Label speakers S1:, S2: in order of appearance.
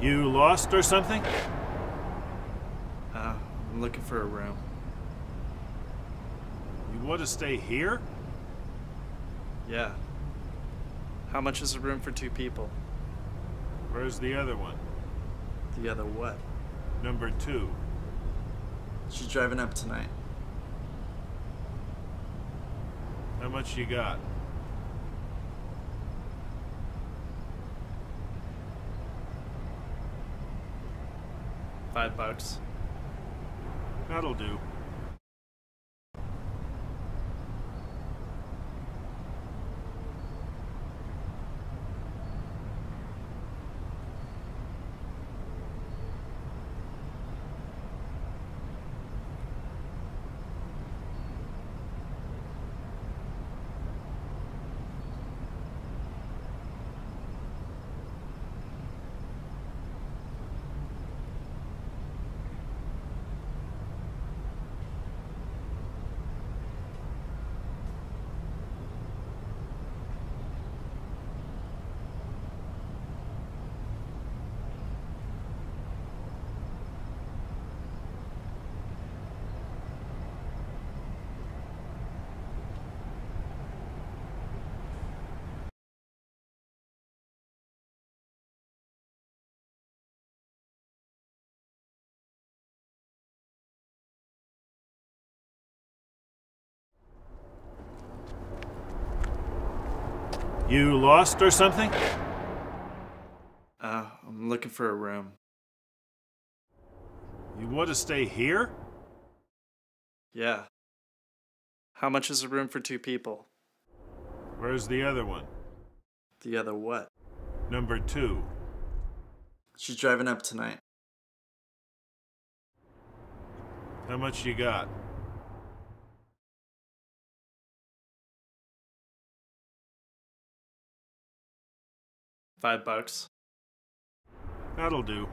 S1: You lost or something?
S2: Uh, I'm looking for a room.
S1: You want to stay here?
S2: Yeah. How much is a room for two people?
S1: Where's the other one?
S2: The other what?
S1: Number two.
S2: She's driving up tonight.
S1: How much you got?
S2: Five bucks.
S1: That'll do. You lost or something?
S2: Uh, I'm looking for a room.
S1: You want to stay here?
S2: Yeah. How much is a room for two people?
S1: Where's the other one?
S2: The other what?
S1: Number two.
S2: She's driving up tonight.
S1: How much you got?
S2: Five bucks.
S1: That'll do.